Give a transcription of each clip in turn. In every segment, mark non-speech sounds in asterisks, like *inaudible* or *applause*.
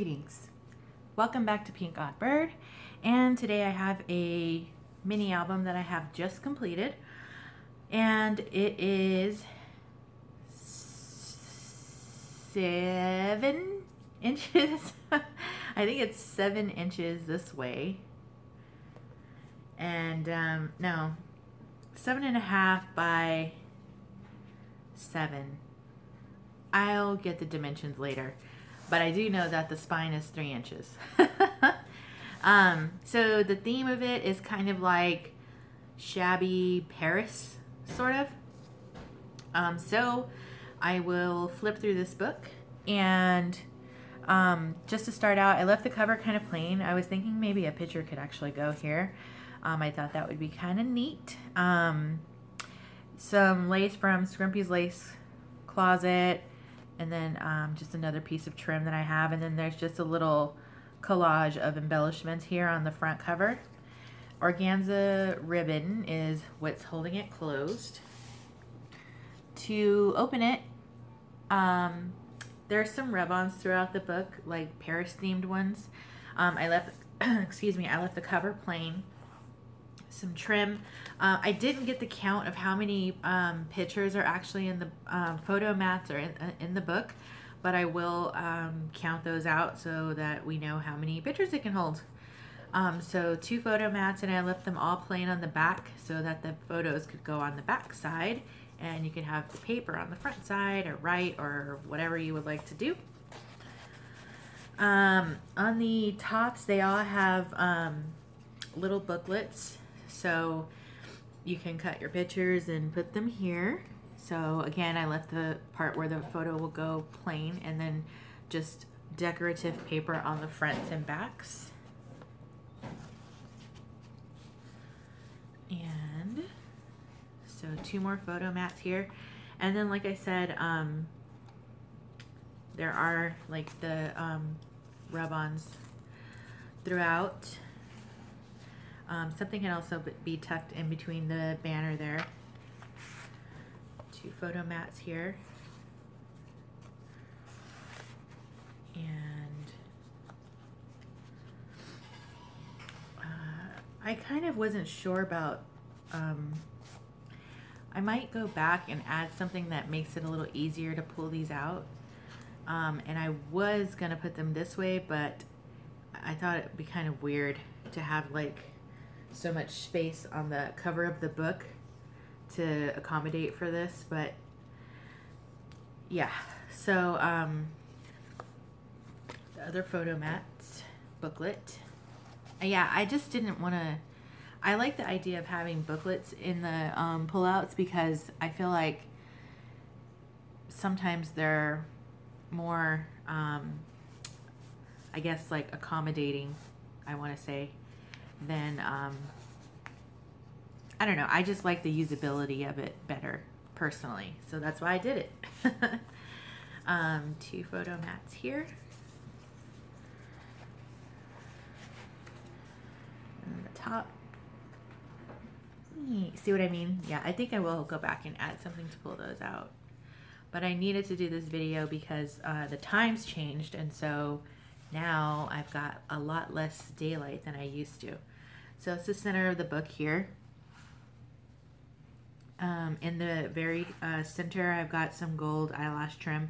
Greetings. Welcome back to Pink Odd Bird. And today I have a mini album that I have just completed. And it is seven inches. *laughs* I think it's seven inches this way. And um, no, seven and a half by seven. I'll get the dimensions later, but I do know that the spine is three inches. *laughs* um, so the theme of it is kind of like shabby Paris, sort of. Um, so I will flip through this book and um, just to start out, I left the cover kind of plain. I was thinking maybe a picture could actually go here. Um, I thought that would be kind of neat. Um, some lace from Scrimpy's Lace Closet, and then um, just another piece of trim that I have. And then there's just a little collage of embellishments here on the front cover. Organza ribbon is what's holding it closed. To open it, um, there's some rub-ons throughout the book, like Paris themed ones. Um, I left, *clears throat* excuse me, I left the cover plain. Some trim. Uh, I didn't get the count of how many um, pictures are actually in the um, photo mats or in, uh, in the book, but I will um, count those out so that we know how many pictures it can hold. Um, so two photo mats and I left them all plain on the back so that the photos could go on the back side and you can have the paper on the front side or right or whatever you would like to do. Um, on the tops, they all have um, little booklets, so you can cut your pictures and put them here. So again, I left the part where the photo will go plain and then just decorative paper on the fronts and backs. And so two more photo mats here. And then, like I said, um, there are like the um, rub-ons throughout. Um, something can also be tucked in between the banner there. Two photo mats here. And uh, I kind of wasn't sure about um, I might go back and add something that makes it a little easier to pull these out. Um, and I was to put them this way, but I thought it'd be kind of weird to have like so much space on the cover of the book to accommodate for this, but yeah. So, um, the other photo mats booklet. Yeah, I just didn't want to I like the idea of having booklets in the um, pullouts because I feel like sometimes they're more, um, I guess, like accommodating, I want to say, than, um, I don't know. I just like the usability of it better personally. So that's why I did it. *laughs* um, two photo mats here. And the top See what I mean? Yeah, I think I will go back and add something to pull those out. But I needed to do this video because uh, the times changed and so now I've got a lot less daylight than I used to. So it's the center of the book here. Um, in the very uh, center, I've got some gold eyelash trim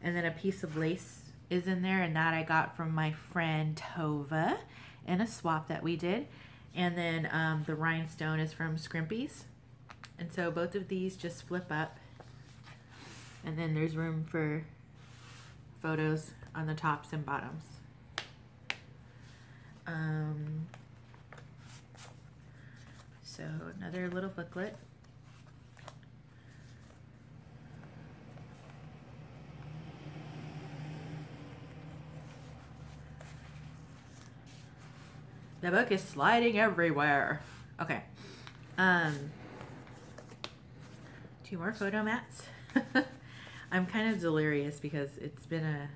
and then a piece of lace is in there and that I got from my friend Tova in a swap that we did. And then um, the rhinestone is from Scrimpy's. And so both of these just flip up. And then there's room for photos on the tops and bottoms. Um, so another little booklet. The book is sliding everywhere. Okay. Um, two more photo mats. *laughs* I'm kind of delirious because it's been a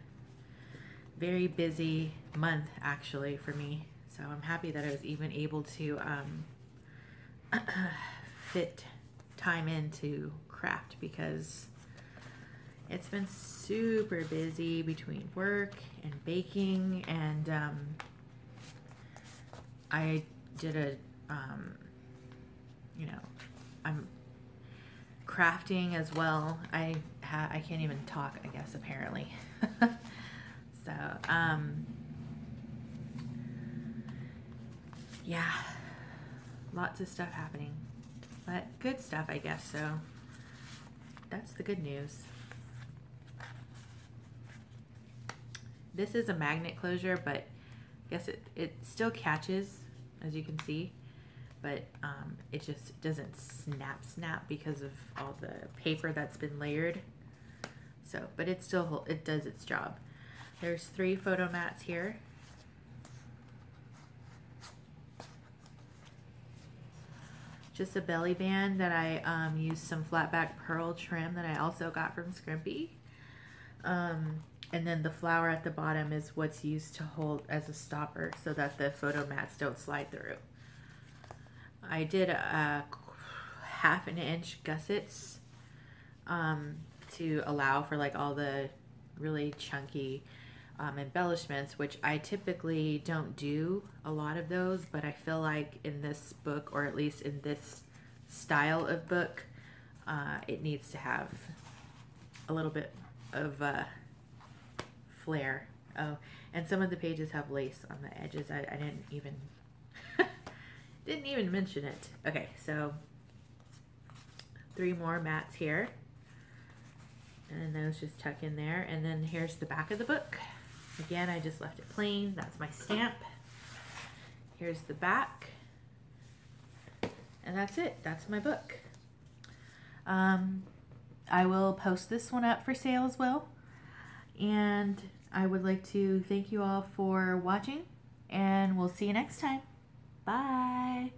very busy month actually for me. So I'm happy that I was even able to um, *sighs* fit time into craft because It's been super busy between work and baking, and um, I did a, um, you know, I'm crafting as well. I I can't even talk. I guess apparently. *laughs* so um, yeah, lots of stuff happening, but good stuff, I guess. So that's the good news. This is a magnet closure, but I guess it, it still catches, as you can see, but um, it just doesn't snap snap because of all the paper that's been layered. So, but it still, it does its job. There's three photo mats here. Just a belly band that I um, used some flat back pearl trim that I also got from Scrimpy. Um, and then the flower at the bottom is what's used to hold as a stopper so that the photo mats don't slide through. I did a, half an inch gussets um, to allow for like all the really chunky um, embellishments, which I typically don't do a lot of those, but I feel like in this book, or at least in this style of book, uh, it needs to have a little bit of uh, flair. Oh, and some of the pages have lace on the edges. I, I didn't even *laughs* didn't even mention it. Okay, so three more mats here. And those just tuck in there. And then here's the back of the book. Again, I just left it plain. That's my stamp. Here's the back. And that's it. That's my book. Um, I will post this one up for sale as well. And I would like to thank you all for watching. And we'll see you next time. Bye.